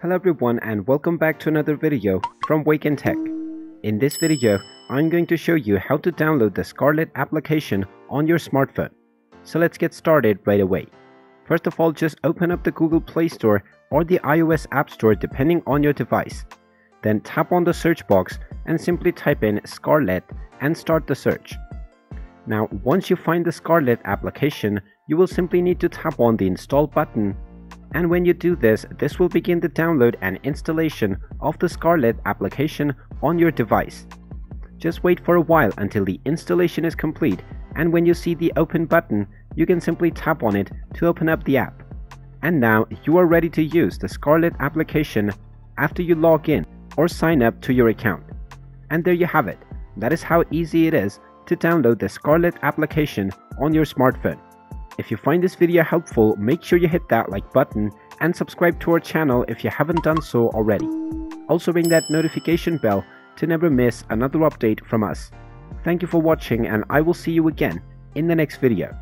Hello everyone and welcome back to another video from Wake&Tech. In this video, I'm going to show you how to download the Scarlet application on your smartphone. So let's get started right away. First of all, just open up the Google Play Store or the iOS App Store depending on your device. Then tap on the search box and simply type in Scarlet and start the search. Now, once you find the Scarlet application, you will simply need to tap on the install button and when you do this, this will begin the download and installation of the Scarlet application on your device. Just wait for a while until the installation is complete and when you see the open button, you can simply tap on it to open up the app. And now you are ready to use the Scarlet application after you log in or sign up to your account. And there you have it. That is how easy it is to download the Scarlet application on your smartphone. If you find this video helpful, make sure you hit that like button and subscribe to our channel if you haven't done so already. Also ring that notification bell to never miss another update from us. Thank you for watching and I will see you again in the next video.